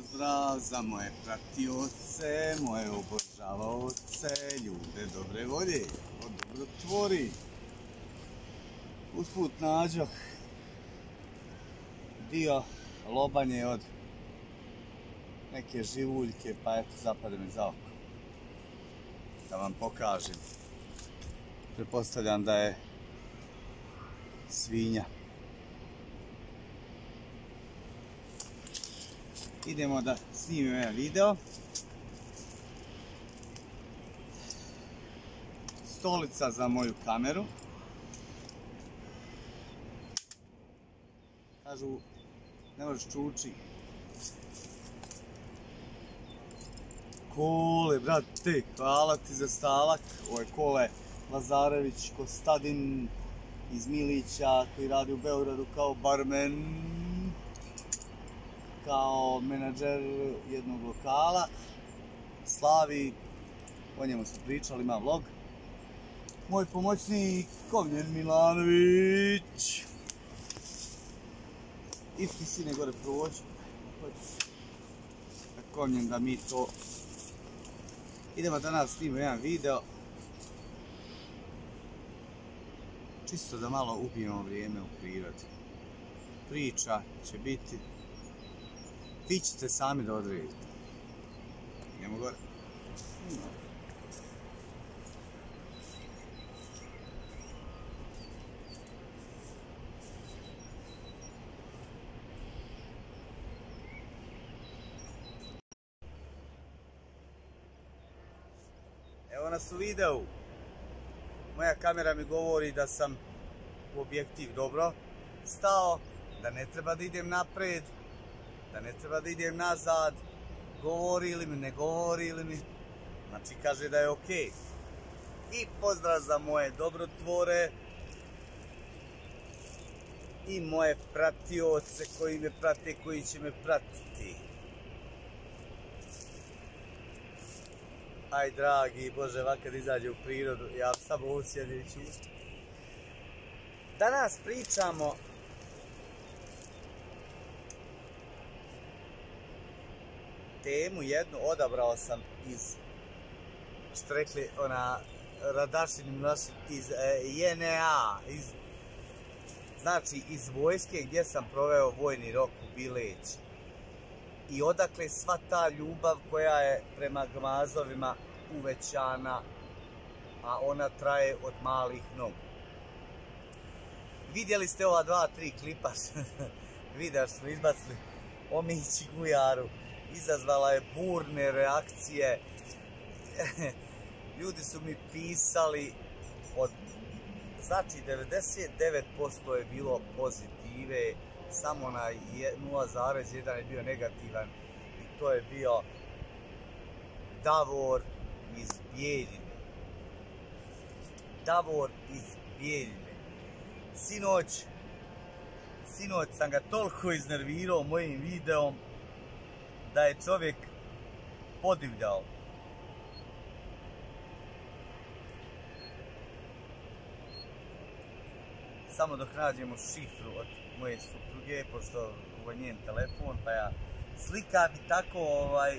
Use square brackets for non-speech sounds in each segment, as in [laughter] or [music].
pozdrav za moje pratioce, moje obožavaoce, ljude dobre volje, od dobrotvori. Usput nađoh dio lobanje od neke živuljke, pa eto zapade mi za oko. Da vam pokažem. Pretpostavljam da je svinja. Idemo da snimim jedan video. Stolica za moju kameru. Kažu, ne možeš čuči. Kole, brate, hvala ti za stalak. Ovo je Kole Lazarević Kostadin iz Milića koji radi u Beogradu kao barmen kao menadžer jednog lokala. Slavi, o njemu smo pričali, ima vlog. Moj pomoćnik Kovnjen Milanović. I ti sine gore prođi. Kovnjen da mi to... Idemo danas snimimo jedan video. Čisto da malo ubijemo vrijeme u prirodi. Priča će biti vi ćete sami da odredite. Idemo gore. Evo nas u videu. Moja kamera mi govori da sam u objektiv dobro stao, da ne treba da idem napred, da ne treba da idem nazad, govori li mi, ne govori li mi, znači kaže da je ok. I pozdrav za moje dobrotvore i moje pratioce koji me prate, koji će me pratiti. Aj dragi Bože, vakad izađe u prirodu, ja samo usjedim Danas pričamo temu jednu odabrao sam iz, što rekli, ona, radašinim našim, iz e, JNA, iz, znači iz vojske gdje sam proveo vojni rok u Bileć. I odakle sva ta ljubav koja je prema gmazovima uvećana, a ona traje od malih nogu. Vidjeli ste ova dva, tri klipa, [laughs] vidjeli smo izbacili Omići Gujaru izazvala je burne reakcije. [laughs] Ljudi su mi pisali od znači 99% je bilo pozitive, samo na 0,1 je bio negativan i to je bio Davor iz Bijeljine. Davor iz Bijeljine. Sinoć, sinoć sam ga toliko iznervirao mojim videom da je čovjek podivljao. Samo dok nađemo šifru od moje supruge, pošto ovo je njen telefon, pa ja slika bi tako ovaj...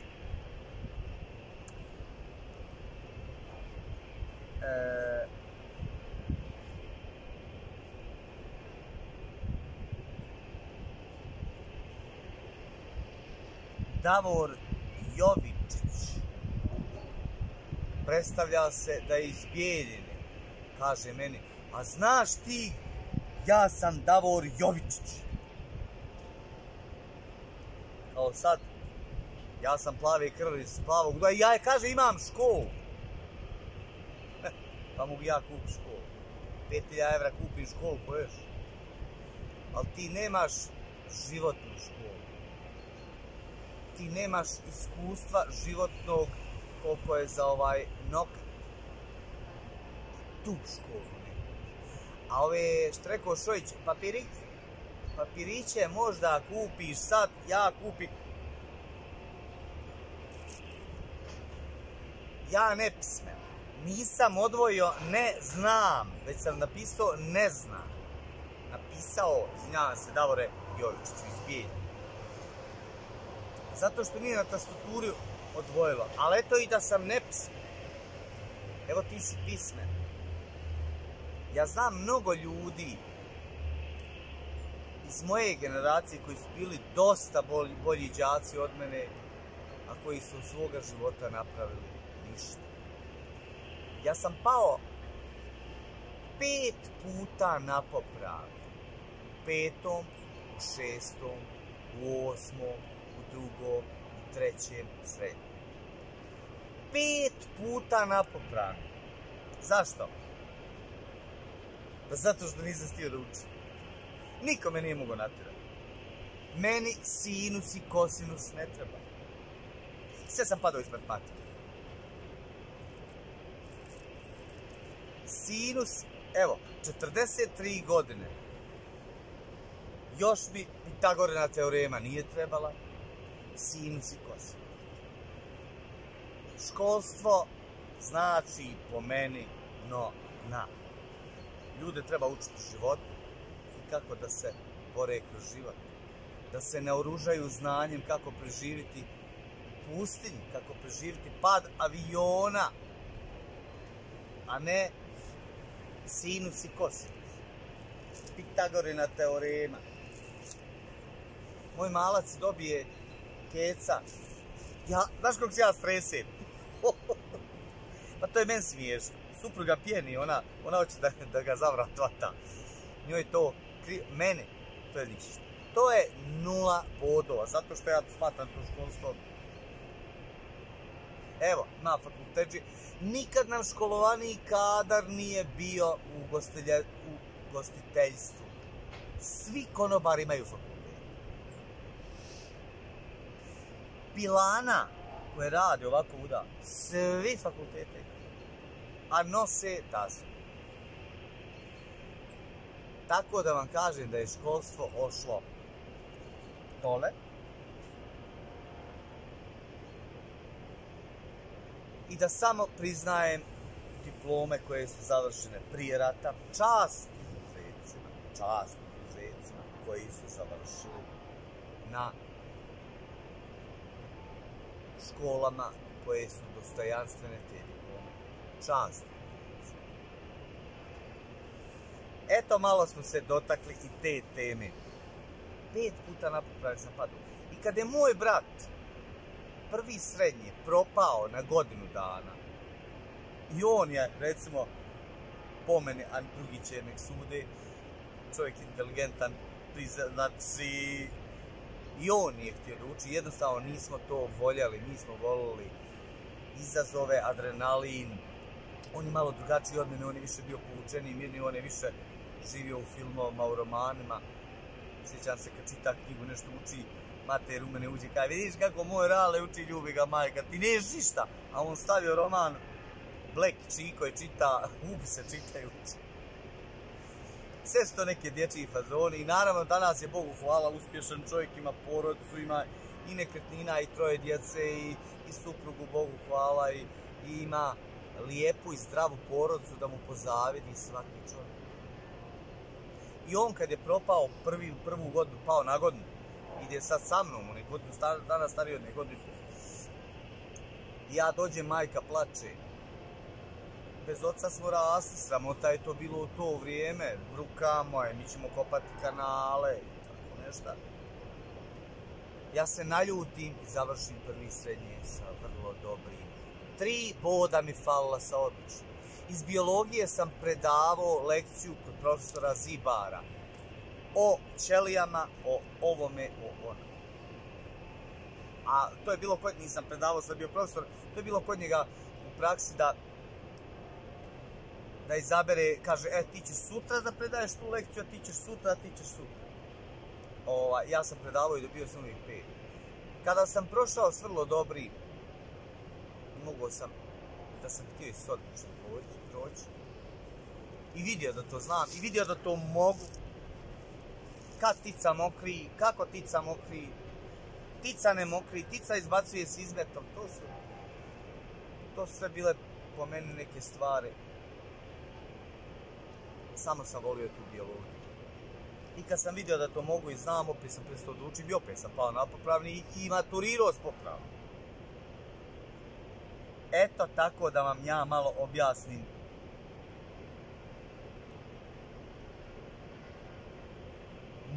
E, Davor Jovičić predstavlja se da je iz Bijeljine. Kaže meni, a znaš ti, ja sam Davor Jovičić. Kao sad, ja sam plave krvi iz plavog I ja kaže imam školu. [laughs] pa mogu ja kupiti školu. 5000 evra kupim školu, poješ. Ali ti nemaš školu ti nemaš iskustva životnog koliko je za ovaj nokat. Tu školu A ove, što rekao Šojić, papirić, papiriće možda kupiš sad, ja kupim. Ja ne pismem. Nisam odvojio ne znam, već sam napisao ne znam. Napisao, izvinjavam se, Davore Jovičiću iz Zato što nije na tastaturi odvojilo. Ali eto i da sam nepismen. Evo ti si pismen. Ja znam mnogo ljudi iz moje generacije koji su bili dosta bolji, bolji đaci od mene, a koji su u svoga života napravili ništa. Ja sam pao pet puta na popravu. U petom, u šestom, u osmom, u drugom, u trećem, srednjem. Pet puta na popravu. Zašto? Pa zato što nisam stio da učim. Niko me nije mogo natjerati. Meni sinus i kosinus ne treba. Sve sam padao iz matematike. Sinus, evo, 43 godine. Još mi Pitagorina teorema nije trebala. Sinus i kosinus. Školstvo znači po meni no na. Ljude treba učiti životu i kako da se bore kroz život. Da se ne oružaju znanjem kako preživiti u pustinji, kako preživiti pad aviona, a ne sinus i kosinus. Pitagorina teorema. Moj malac dobije keca. Ja, znaš kako se ja stresem? [laughs] pa to je meni smiješno. Supruga pjeni, ona, ona hoće da, da ga zavrat vata. Njoj to, kri, mene, to je ništa. To je nula bodova, zato što ja smatram to školstvo. Evo, na fakulteđi, nikad nam školovani kadar nije bio u, gostelje, u gostiteljstvu. Svi konobari imaju fakultet. Pilana, koje radi ovako uda, svi fakultete a nose tasu. Tako da vam kažem da je školstvo ošlo dole. I da samo priznajem diplome koje su završene prije rata. Čast izuzecima, čast izuzecima koji su završili na školama koje su dostojanstvene te diplome. Čast. Eto, malo smo se dotakli i te teme. Pet puta napopravio sam padu. I kad je moj brat, prvi srednji, propao na godinu dana, i on je, recimo, po meni, a drugi će nek sude, čovjek inteligentan, znači, i on nije htio da uči, jednostavno nismo to voljeli, nismo volili izazove, adrenalin, on je malo drugačiji od mene, on je više bio povučeniji, mirni, on je više živio u filmovima, u romanima. Sjećam se kad čita knjigu, nešto uči, mater u mene uđe, kaj vidiš kako moj rale uči, ljubi ga majka, ti neš ništa. A on stavio roman, Black Chico je čita, [laughs] ubi se čitajući. Sve su to neke dječji fazoni i naravno danas je Bogu hvala uspješan čovjek, ima porodcu, ima i nekretnina i troje djece i, i suprugu Bogu hvala i, ima lijepu i zdravu porodcu da mu pozavidi svaki čovjek. I on kad je propao prvi, prvu godinu, pao na godinu, ide sad sa mnom, on je godinu star, dana stariji od. Ja dođem, majka plače. Bez oca smo rasli, sramota je to bilo u to vrijeme. Brukamo je, mi ćemo kopati kanale i tako nešto. Ja se naljutim i završim prvi srednje sa vrlo dobrim. Tri boda mi falila sa odličnim iz biologije sam predavao lekciju kod profesora Zibara o ćelijama, o ovome, o onome. A to je bilo kod, nisam predavao, sam bio profesor, to je bilo kod njega u praksi da da izabere, kaže, e, ti ćeš sutra da predaješ tu lekciju, a ti ćeš sutra, a ti ćeš sutra. Ova, ja sam predavao i dobio sam uvijek pet. Kada sam prošao s vrlo dobri, mogao sam, da sam htio i s odlično proći. I vidio da to znam, i vidio da to mogu. Kad tica mokri, kako tica mokri, tica ne mokri, tica izbacuje s izmetom, to su, to su sve bile po meni neke stvari. Samo sam volio tu biologiju. I kad sam vidio da to mogu i znam, opet sam prestao da učim i opet sam pao na popravni i, maturirao s popravnom. Eto tako da vam ja malo objasnim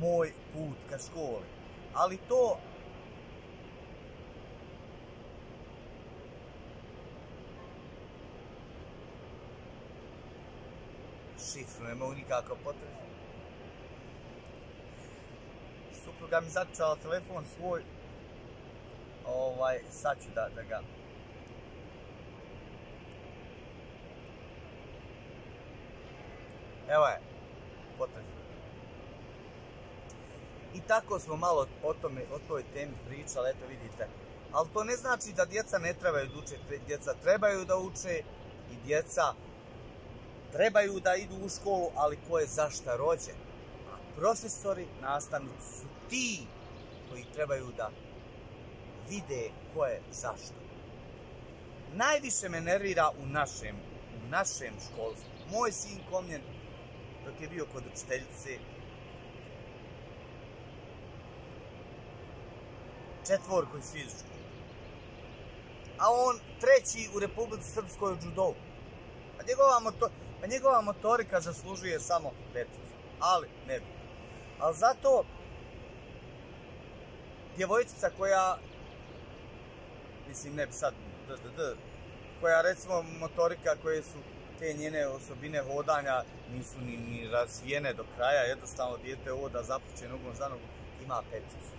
moj put ka školi. Ali to šifru ne mogu nikako potrebiti. Supruga mi začala telefon svoj. Ovaj, sad ću da, da ga... Evo je, potrebno. I tako smo malo o, tome, o toj temi pričali, eto vidite. Ali to ne znači da djeca ne trebaju da uče, djeca trebaju da uče i djeca trebaju da idu u školu, ali ko je zašta rođen. A profesori, nastavnici su ti koji trebaju da vide ko je zašto. Najviše me nervira u našem, u našem školstvu. Moj sin Komljen, dok je bio kod učiteljice, četvorku iz fizičkog. A on treći u Republici Srpskoj u judovu. A njegova, moto, a njegova motorika zaslužuje samo peticu. Ali, ne bi. Ali zato, djevojčica koja, mislim ne bi sad, d, koja recimo motorika koje su te njene osobine hodanja nisu ni, ni razvijene do kraja, jednostavno dijete hoda zapuće nogom za nogu, ima peticu.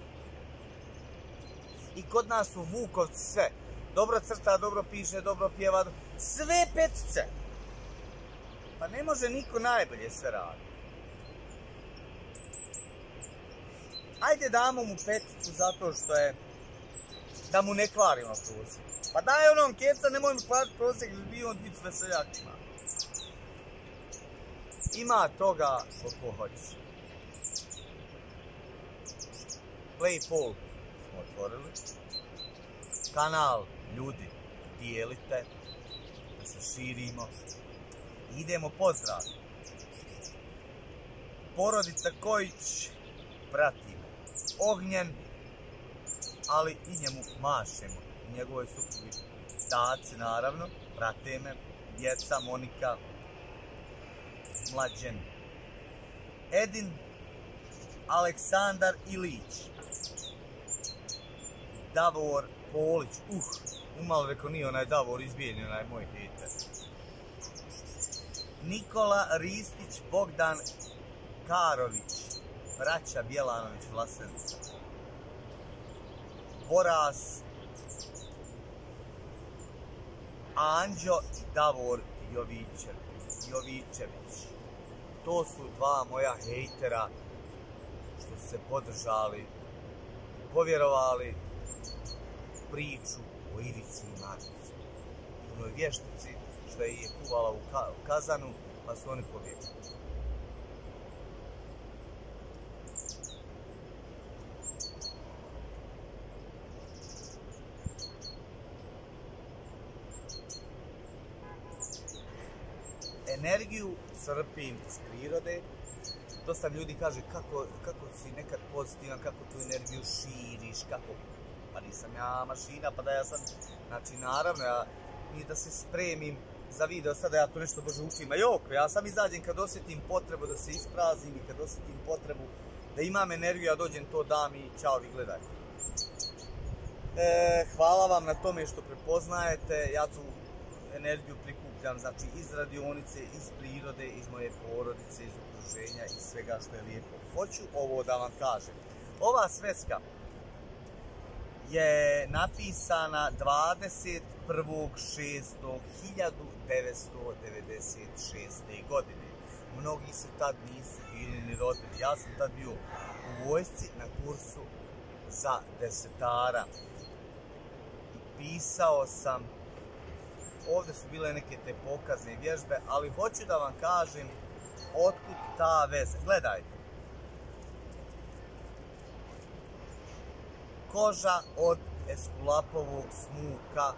I kod nas su Vukovci sve. Dobro crta, dobro piše, dobro pjeva, sve petice. Pa ne može niko najbolje sve raditi. Ajde damo mu peticu zato što je da mu ne kvarimo prosjek. Pa daj onom keca, nemoj mu kvariti prosjek, jer bi on biti veseljak ima. Ima toga koliko hoćeš. Play Paul smo otvorili. Kanal, ljudi, dijelite, da se širimo. Idemo pozdrav. Porodica Kojić, pratimo. Ognjen, ali i njemu mašemo. I njegove suprugi taci, naravno, prate me. Djeca, Monika, Mlađen. Edin, Aleksandar Ilić. Davor Polić, uh, umalo rekao nije onaj Davor izbijeni, onaj moj hater. Nikola Ristić, Bogdan Karović, braća Bjelanović Vlasenica. Boras, Anđo i Davor Jovićević. To su dva moja hejtera što su se podržali, povjerovali priču o Ivici i Marici. Onoj vještici što je je kuvala u, ka u kazanu, pa su oni pobjegli. Energiju crpim iz prirode. Dosta ljudi kaže kako, kako si nekad pozitivan, kako tu energiju širiš, kako pa nisam ja mašina, pa da ja sam, znači naravno ja, i da se spremim za video, sada ja to nešto bože učim, a jok, ja sam izađem kad osjetim potrebu da se isprazim i kad osjetim potrebu da imam energiju, ja dođem to dam i čao vi gledaj. E, hvala vam na tome što prepoznajete, ja tu energiju prikupljam, znači iz radionice, iz prirode, iz moje porodice, iz okruženja, iz svega što je lijepo. Hoću ovo da vam kažem. Ova sveska, je napisana 21.6.1996. godine. Mnogi se tad nisu bili ni rodili. Ja sam tad bio u vojsci na kursu za desetara. I pisao sam, ovdje su bile neke te pokazne vježbe, ali hoću da vam kažem otkud ta veza. Gledajte. koža od eskulapovog smuka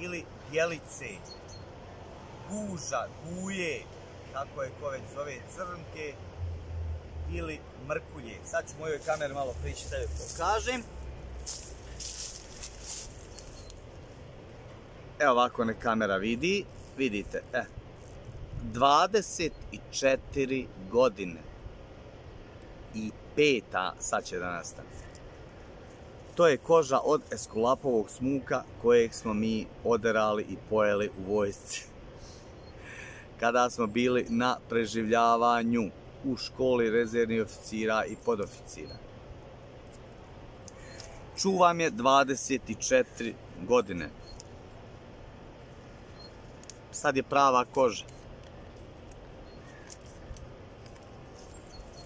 ili bjelice, guža, guje, kako je ko već zove, crnke ili mrkulje. Sad ću mojoj kameri malo prići da pokažem. Evo ovako ne kamera vidi, vidite, e, 24 godine i peta sad će da nastane. To je koža od eskulapovog smuka kojeg smo mi oderali i pojeli u vojsci. [laughs] Kada smo bili na preživljavanju u školi rezervnih oficira i podoficira. Čuvam je 24 godine. Sad je prava koža.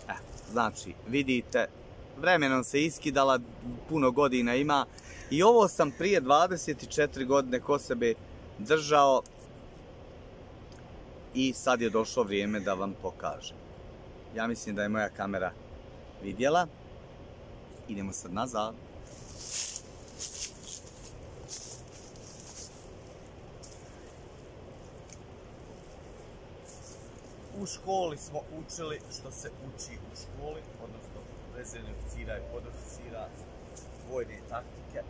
E, znači, vidite, vremenom se iskidala, puno godina ima. I ovo sam prije 24 godine ko sebe držao i sad je došlo vrijeme da vam pokažem. Ja mislim da je moja kamera vidjela. Idemo sad nazad. U školi smo učili što se uči u školi, odnosno rezervni oficira i podoficira vojne taktike.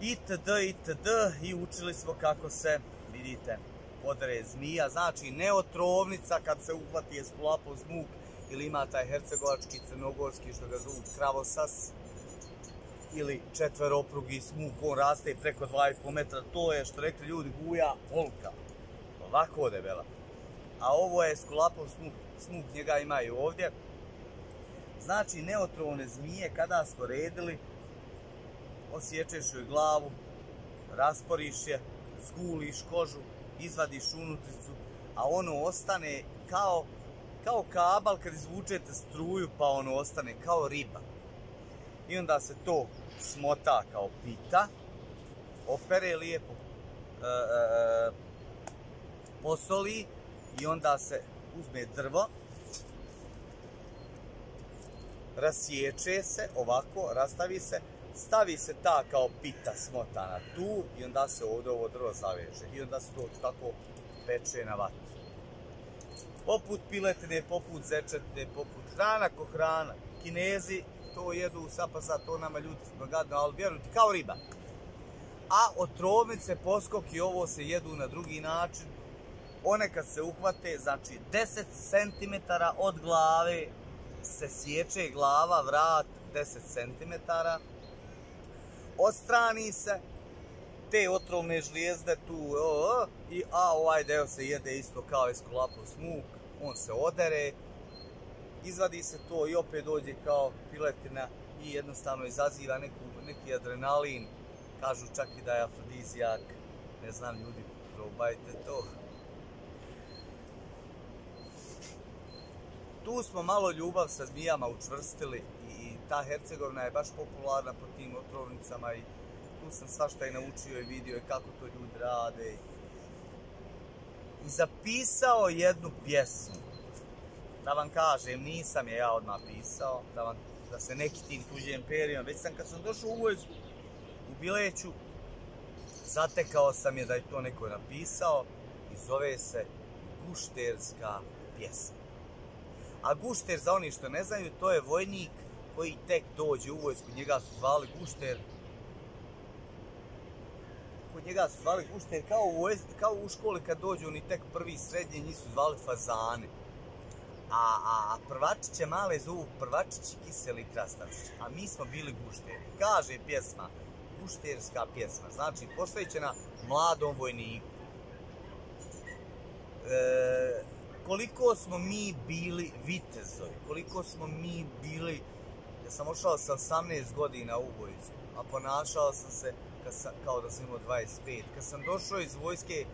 Itd. itd. I učili smo kako se, vidite, odre zmija, znači ne otrovnica kad se uhvati eskulapov zmuk ili ima taj hercegovački crnogorski što ga zovu kravosas ili četveroprugi smuk, on raste preko 2,5 metra, to je što rekli ljudi guja volka, ovako debela. A ovo je eskulapov smuk, smuk njega imaju ovdje. Znači neotrovne zmije kada smo redili, osjećeš joj glavu, rasporiš je, zguliš kožu, izvadiš unutricu, a ono ostane kao, kao kabal kad izvučete struju pa ono ostane kao riba. I onda se to smota kao pita, opere lijepo, e, e, e posoli i onda se uzme drvo, rasječe se ovako, rastavi se, stavi se ta kao pita smotana tu i onda se ovdje ovo drvo zaveže i onda se to tako peče na vatru. Poput piletine, poput zečetine, poput hrana ko hrana. Kinezi to jedu, sad pa sad to nama ljudi gadno, ali vjerujte, kao riba. A otrovnice, poskok i ovo se jedu na drugi način. One kad se uhvate, znači 10 cm od glave se sječe glava, vrat 10 cm odstrani se te otrovne žlijezde tu i a ovaj deo se jede isto kao eskulapov smuk, on se odere, izvadi se to i opet dođe kao piletina i jednostavno izaziva neku, neki adrenalin, kažu čak i da je afrodizijak, ne znam ljudi, probajte to. Tu smo malo ljubav sa zmijama učvrstili ta Hercegovina je baš popularna po tim otrovnicama i tu sam svašta i naučio i vidio i kako to ljudi rade. I zapisao jednu pjesmu. Da vam kažem, nisam je ja odmah pisao, da, vam, da se neki tim tuđim imperijom, već sam kad sam došao u vojsku, u Bileću, zatekao sam je da je to neko napisao i zove se Gušterska pjesma. A Gušter, za oni što ne znaju, to je vojnik koji tek dođe u vojsku, njega su zvali Gušter. Kod njega su zvali Gušter kao u, kao u školi kad dođu oni tek prvi srednje, njih su zvali Fazane. A, a prvačiće male zovu prvačići kiseli krastavčić, a mi smo bili gušteri. Kaže pjesma, gušterska pjesma, znači posvećena mladom vojniku. E, koliko smo mi bili vitezovi, koliko smo mi bili Ja sam ošao sa 18 godina u vojsku, a ponašao sam se kao da sam imao 25. Kad sam došao iz vojske,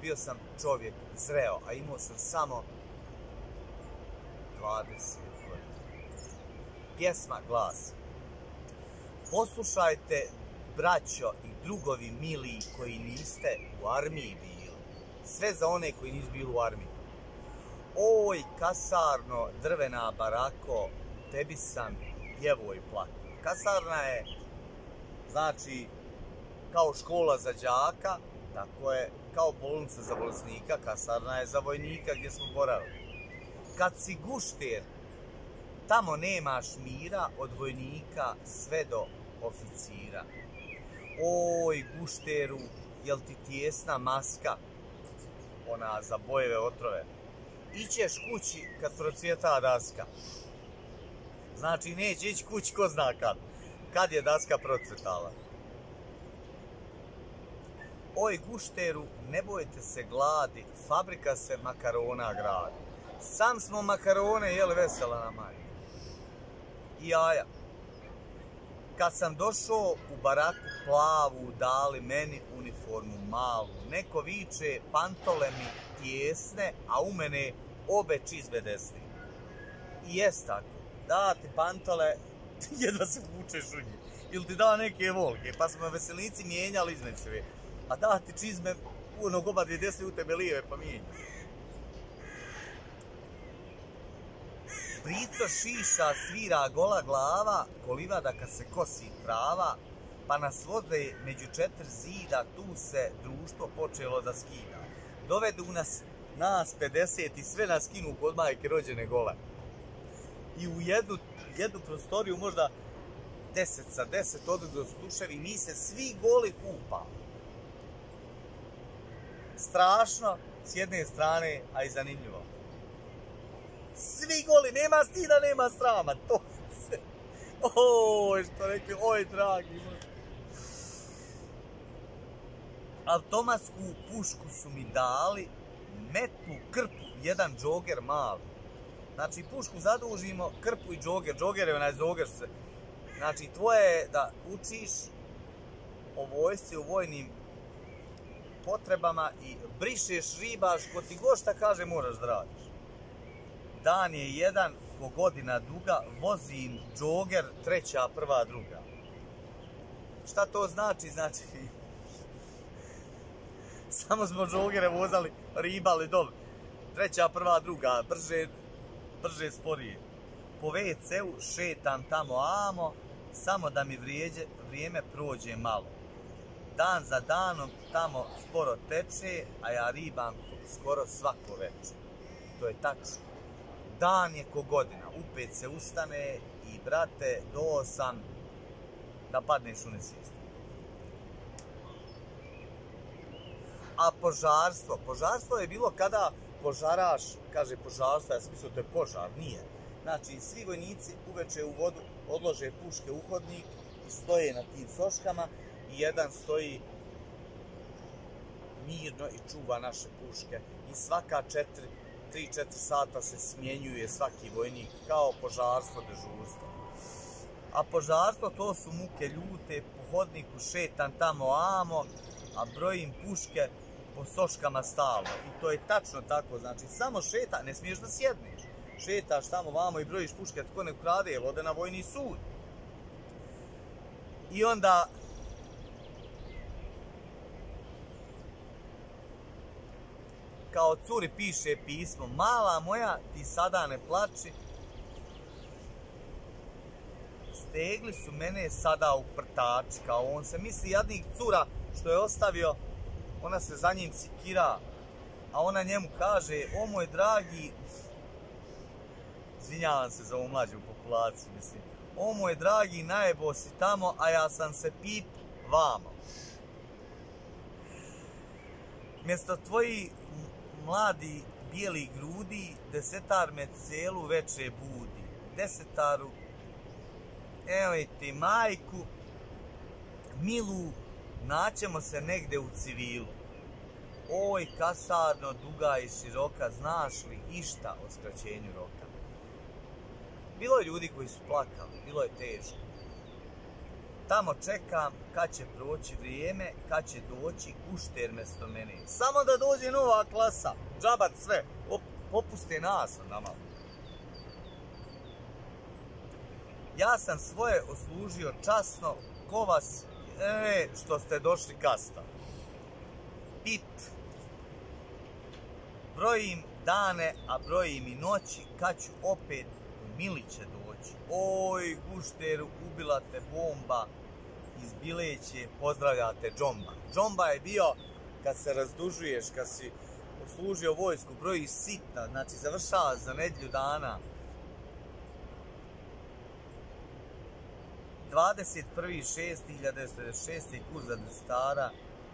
bio sam čovjek zreo, a imao sam samo 20 godina. Pjesma glasi. Poslušajte, braćo i drugovi mili koji niste u armiji bili. Sve za one koji nisu bili u armiji. Oj, kasarno, drvena barako, tebi sam pjevo i plako. Kasarna je, znači, kao škola za đaka, tako je, kao bolnica za bolesnika, kasarna je za vojnika gdje smo boravili. Kad si gušter, tamo nemaš mira od vojnika sve do oficira. Oj, gušteru, jel ti tijesna maska, ona za bojeve otrove. Ićeš kući kad procvjeta daska. Znači, neće ići kući ko zna kad. Kad je daska procvjetala. Oj, gušteru, ne bojte se gladi, fabrika se makarona gradi. Sam smo makarone jeli vesela na maju. I jaja. Kad sam došao u baraku plavu, dali meni uniformu malu. Neko viče, pantole mi tjesne, a u mene obe čizbe desne. I jest tako. Da ti pantole, [laughs] jedva se vučeš u njih. Ili ti da neke volke, pa smo veselici mijenjali između. A da ti čizme, onog oba dvije desne u tebe lijeve, pa mijenjaš. Prico šiša, svira gola glava, kolivada kad se kosi trava, pa nas vode među četiri zida, tu se društvo počelo da skida. Dovedu nas, nas 50 i sve nas skinu kod majke rođene gole. I u jednu, jednu prostoriju možda 10 sa 10 odu do sluševi, mi se svi goli kupa. Strašno s jedne strane, a i zanimljivo svi goli, nema stida, nema srama, to se... [laughs] Oj, što rekli, oj, dragi moj. Automatsku pušku su mi dali, metlu, krpu, jedan džoger mali. Znači, pušku zadužimo, krpu i džoger, džoger je onaj džoger se... Znači, tvoje je da učiš o vojsci, o vojnim potrebama i brišeš, ribaš, ko ti god šta kaže moraš da radiš dan je jedan po godina duga, vozim džoger, treća, prva, druga. Šta to znači? Znači, [laughs] samo smo džogere vozali, ribali dol. Treća, prva, druga, brže, brže, sporije. Po WC-u šetam tamo amo, samo da mi vrijeđe, vrijeme prođe malo. Dan za danom tamo sporo teče, a ja ribam skoro svako večer. To je tačno dan je ko godina, u pet se ustane i brate, do osam da padneš u nesvijest. A požarstvo, požarstvo je bilo kada požaraš, kaže požarstvo, ja sam mislio to je požar, nije. Znači, svi vojnici uveče u vodu odlože puške u hodnik i stoje na tim soškama i jedan stoji mirno i čuva naše puške i svaka četiri 3-4 sata se smjenjuje svaki vojnik kao požarstvo dežurstvo. A požarstvo to su muke ljute, po hodniku šetan tamo amo, a brojim puške po soškama stalno. I to je tačno tako, znači samo šeta, ne smiješ da sjedneš. Šetaš tamo vamo i brojiš puške, tako ne ukrade, jer ode na vojni sud. I onda kao curi piše pismo, mala moja, ti sada ne plači, stegli su mene sada u prtač, kao on se misli jadnik cura što je ostavio, ona se za njim cikira, a ona njemu kaže, o moj dragi, izvinjavam se za ovu mlađu populaciju, mislim, o moj dragi, najebo si tamo, a ja sam se pip vamo. Mjesto tvoji mladi bijeli grudi, desetar me celu veče budi. Desetaru, evo ti majku, milu, naćemo se negde u civilu. Oj, kasarno, duga i široka, znaš li išta o skraćenju roka? Bilo je ljudi koji su plakali, bilo je teško tamo čekam kad će proći vrijeme, kad će doći kušter mjesto mene. Samo da dođe nova klasa, džabat sve, op, nas nama. Ja sam svoje oslužio časno, ko vas, e, što ste došli kasno. Pip. Brojim dane, a brojim i noći, kad ću opet Miliće doći. Oj, gušteru, ubila te bomba, iz Bileće pozdravljate Džomba. Džomba je bio kad se razdužuješ, kad si služio vojsku, broji sitna, znači završava za nedlju dana. 21.6.1996. kurs za stara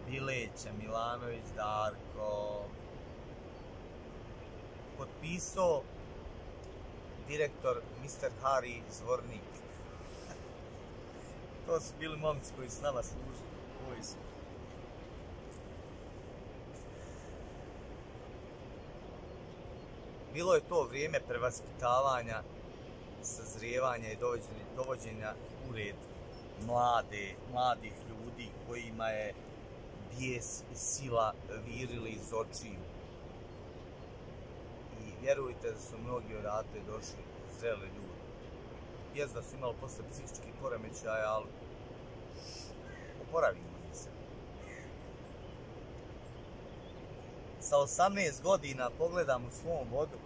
Bileća, Milanović, Darko. Potpisao direktor Mr. Harry Zvornik. [laughs] to su bili momci koji s nama služili u vojsku. Bilo je to vrijeme prevaspitavanja, sazrijevanja i dovođenja, dovođenja u red mlade, mladih ljudi kojima je bijes i sila virili iz očiju. I vjerujte da su mnogi odatle došli zreli ljudi. Jes da su imali posle psihički poremećaja, ali oporavimo se. Sa 18 godina pogledam u svom vodu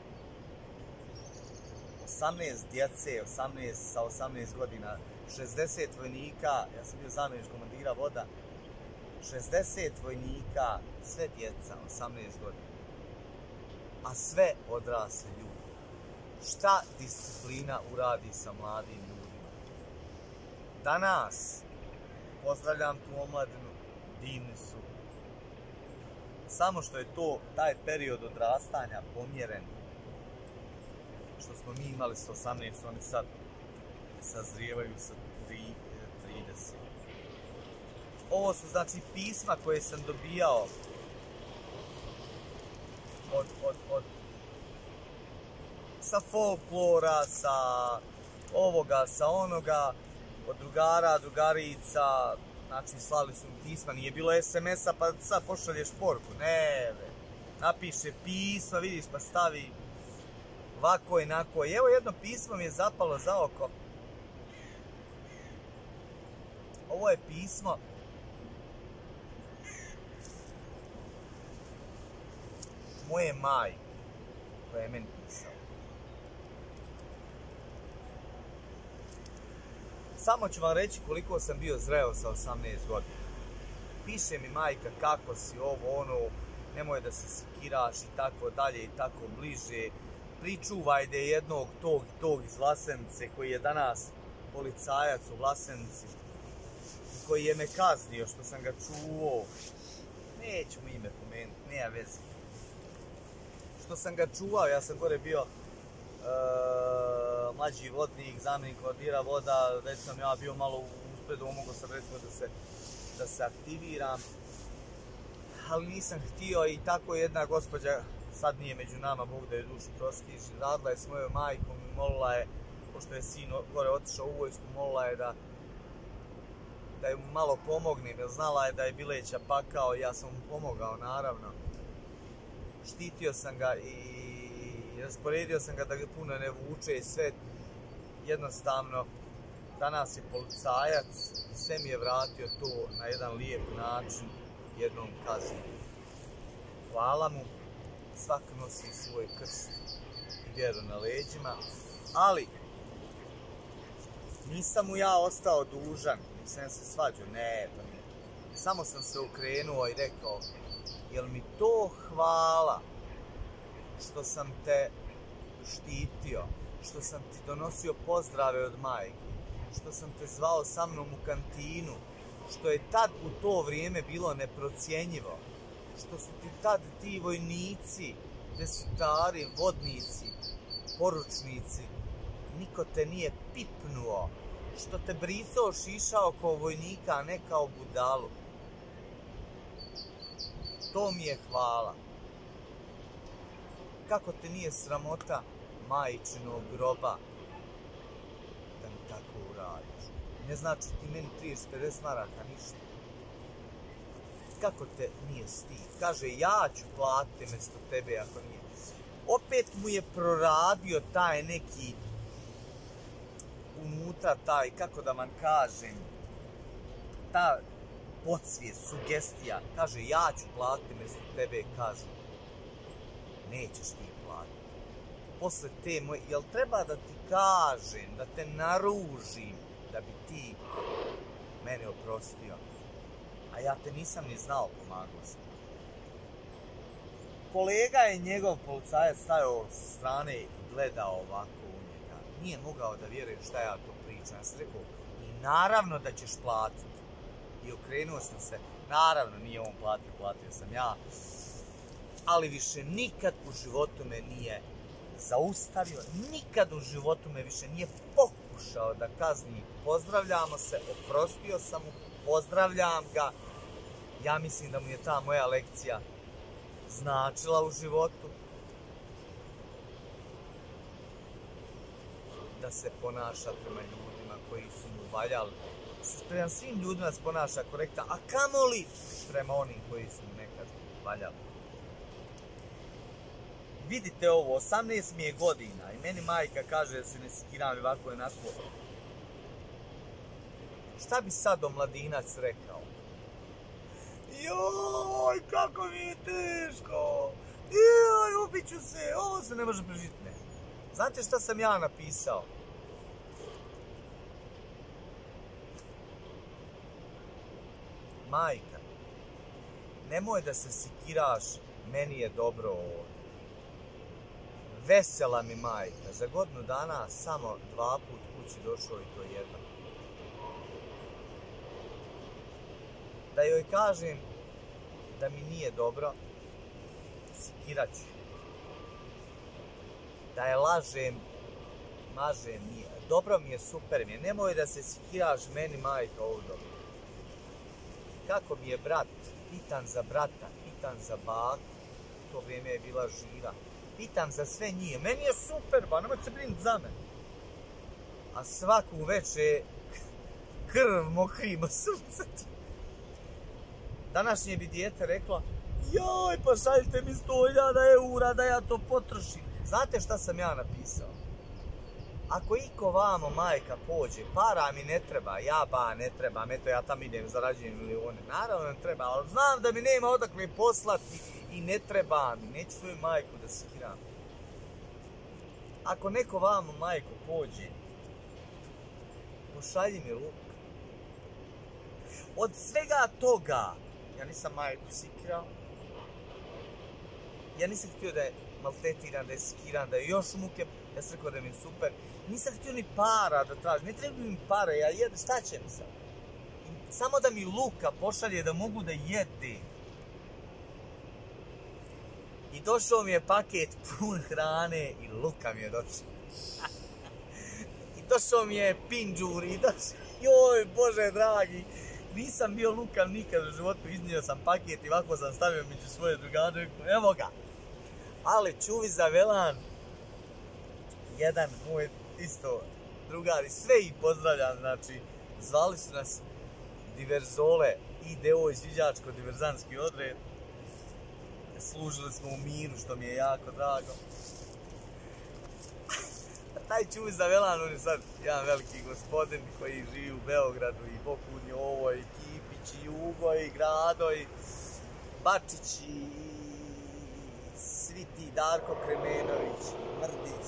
18 djece, 18, sa 18 godina, 60 vojnika, ja sam bio zamjenič komandira voda, 60 vojnika, sve djeca, 18 godina, a sve odrasli ljudi. Šta disciplina uradi sa mladim ljudima? Danas, pozdravljam tu omladinu, divni su. Samo što je to, taj period odrastanja pomjeren, što smo mi imali sa 18, oni sad sazrijevaju sa 30. Ovo su znači pisma koje sam dobijao od, od, od sa folklora, sa ovoga, sa onoga, od drugara, drugarica, znači slali su mi pisma, nije bilo SMS-a pa sad pošalješ porku, ne, napiše pisma, vidiš pa stavi ovako i nako. I evo jedno pismo mi je zapalo za oko. Ovo je pismo moje majke koje je meni pisao. Samo ću vam reći koliko sam bio zreo sa 18 godina. Piše mi majka kako si ovo, ono, nemoj da se sikiraš i tako dalje i tako bliže pričuvajde jednog tog tog iz Vlasenice koji je danas policajac u Vlasenici koji je me kaznio što sam ga čuo. Neću mu ime pomenuti, nema veze. Što sam ga čuvao, ja sam gore bio uh, mlađi vodnik, zamjenik vodira voda, već sam ja bio malo uspredu, mogo sam recimo da se, da se aktiviram. Ali nisam htio i tako jedna gospođa sad nije među nama, Bog da je dušu prostiš, radila je s mojom majkom i molila je, pošto je sin gore otišao u vojsku, molila je da da je malo pomognem, jer znala je da je Bileća pakao i ja sam mu pomogao, naravno. Štitio sam ga i rasporedio sam ga da ga puno ne vuče i sve jednostavno danas je policajac i sve mi je vratio to na jedan lijep način jednom kaznom. Hvala mu svak nosi svoj krst i vjeru na leđima, ali nisam mu ja ostao dužan, nisam se svađao, ne, to nije. Samo sam se ukrenuo i rekao, jel mi to hvala što sam te štitio, što sam ti donosio pozdrave od majke, što sam te zvao sa mnom u kantinu, što je tad u to vrijeme bilo neprocijenjivo, što su ti tad ti vojnici, desitari, vodnici, poručnici, niko te nije pipnuo, što te bricao šišao kao vojnika, a ne kao budalu. To mi je hvala. Kako te nije sramota majičinog groba da mi tako uradiš? Ne znači ti meni 30-50 maraka ništa kako te nije stid? Kaže, ja ću platiti mesto tebe ako nije. Opet mu je proradio taj neki unutra taj, kako da vam kažem, ta podsvijest, sugestija. Kaže, ja ću platiti mesto tebe kaznu. Nećeš ti platiti. Posle te moje, jel treba da ti kažem, da te naružim, da bi ti mene oprostio? a ja te nisam ni znao, pomagao sam. kolega je njegov policajac stajao s strane i gledao ovako. Nije mogao da vjeruje šta ja to pričam. Ja sam rekao, i naravno da ćeš platiti. I okrenuo sam se, naravno nije on platio, platio sam ja. Ali više nikad u životu me nije zaustavio, nikad u životu me više nije pokušao da kazni. Pozdravljamo se, oprostio sam mu, pozdravljam ga. Ja mislim da mu je ta moja lekcija značila u životu. Da se ponaša prema ljudima koji su mu valjali. Prema svim ljudima se ponaša korektan, a kamoli prema onim koji su mu nekad valjali. Vidite ovo, 18 mi je godina i meni majka kaže da se ne skiram ovako i onako. Šta bi sad omladinac rekao? Joj, kako mi je teško. Joj, ubit ću se. Ovo se ne može prežiti. Ne. Znate šta sam ja napisao? Majka, nemoj da se sikiraš, meni je dobro ovo. Vesela mi majka, za godinu dana samo dva put kući došao i to jedno. Da joj kažem da mi nije dobro, sikirat ću. Da je lažem, mažem, nije. Dobro mi je, super mi je. Nemoj da se sikiraš meni, majka, ovo dobro. Kako mi je brat, pitan za brata, pitan za baku, to vrijeme je bila živa. Pitam za sve njih. Meni je super, ba, nemoj se brinut za mene. A svaku veče [laughs] krv mokrima [laughs] srce ti. Današnje bi dijete rekla, joj, pa šaljite mi 100.000 eura da ja to potrošim. Znate šta sam ja napisao? Ako iko vamo majka pođe, para mi ne treba, ja ba ne treba, eto ja tam idem, zarađujem milione. Naravno ne treba, ali znam da mi nema odakle poslati i ne treba mi, neću svoju majku da skiram. Ako neko vamo majku pođe, pošalji mi luk. Od svega toga, ja nisam majku sikirao, ja nisam htio da je maltretiran, da je skiran, da je još muke, ja sam rekao da mi je super. Nisam htio ni para da tražim, ne treba mi para, ja jedem, šta će mi sad? Samo da mi Luka pošalje da mogu da jedem. I došao mi je paket pun hrane i Luka mi je došao. I došao mi je pinđur i došao, joj bože dragi, nisam bio Luka nikad u životu, iznio sam paket i ovako sam stavio među svoje drugade, evo ga. Ali čuvi za Velan, jedan moj isto drugari, sve ih pozdravljam, znači, zvali su nas Diverzole i deo izviđačko diverzanski odred. Služili smo u miru, što mi je jako drago. [laughs] Taj čuvi za Velan, on je sad jedan veliki gospodin koji živi u Beogradu i Bokun je ovo, i Kipić, i Jugo, i Grado, i Bačić, i svi ti Darko Kremenović, Mrdić,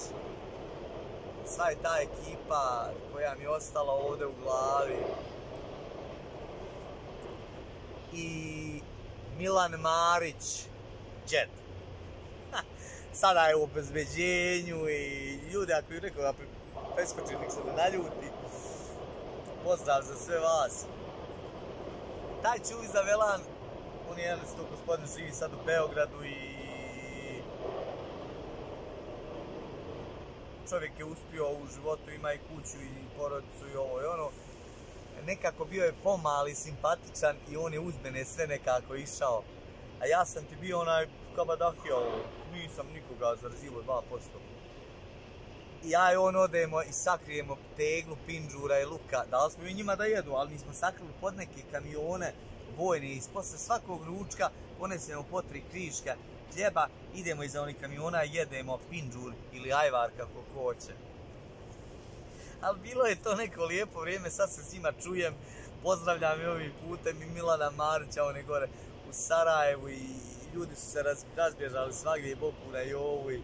sva je ta ekipa koja mi je ostala ovdje u glavi. I Milan Marić, Jet. Sada je u obezbeđenju i ljudi, ako je rekao da preskočim, nek se ne naljuti. Pozdrav za sve vas. Taj Čuvi za Velan, on je jedan gospodin, živi sad u Beogradu i čovjek je uspio u životu, ima i kuću i porodicu i ovo i ono. Nekako bio je pomali, simpatičan i on je uz mene sve nekako išao. A ja sam ti bio onaj kabadahija, nisam nikoga zarazivo 2%. I ja i on odemo i sakrijemo teglu, pinđura i luka. Dali smo i njima da jedu, ali mi smo sakrili pod neke kamione vojne i posle svakog ručka ponesemo po tri kriška hljeba, idemo iza onih kamiona, jedemo pinđur ili ajvar kako hoće. Ali bilo je to neko lijepo vrijeme, sad se svima čujem, pozdravljam i ovim putem i Milana Marića, on je gore u Sarajevu i ljudi su se razbježali svagdje i Bopuna i ovu i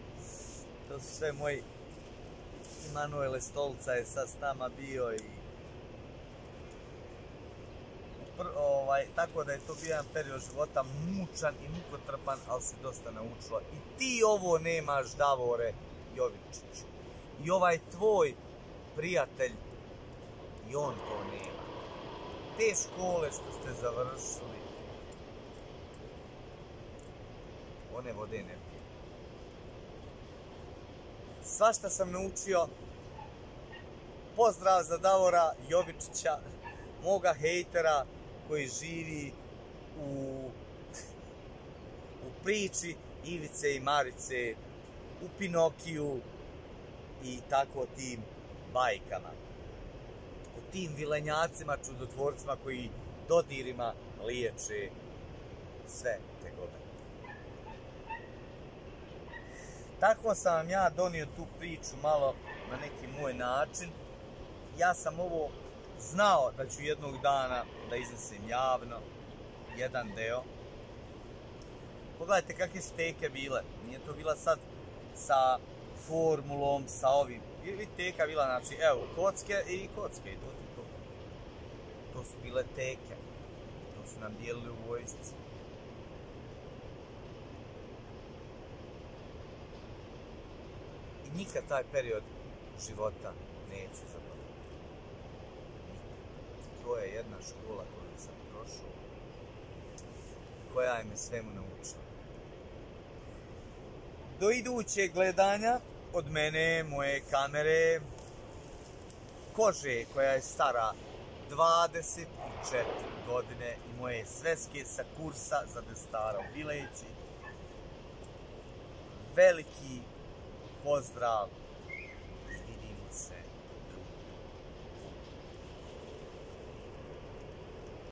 to su sve moji Manuele Stolca je sad s nama bio i ovaj, tako da je to bio jedan period života mučan i mukotrpan, ali se dosta naučila. I ti ovo nemaš, Davore Jovičić. I ovaj tvoj prijatelj, i on to nema. Te škole što ste završili, one vode ne. Svašta sam naučio. Pozdrav za Davora Jovičića, moga hejtera koji živi u, u priči Ivice i Marice, u Pinokiju i tako tim bajkama. U tim vilenjacima, čudotvorcima koji dodirima liječe sve tegobe. Tako sam vam ja donio tu priču malo na neki moj način. Ja sam ovo znao da ću jednog dana da iznesem javno jedan deo. Pogledajte kakve su teke bile. Nije to bila sad sa formulom, sa ovim. I teka bila, znači, evo, kocke i kocke. To, to, to su bile teke. To su nam dijelili u vojsci. I nikad taj period života neću zaboraviti. To je jedna škola koju sam prošao, koja je me svemu naučila. Do idućeg gledanja od mene, moje kamere, kože koja je stara 24 godine i moje sveske sa kursa za Destara u. Veliki pozdrav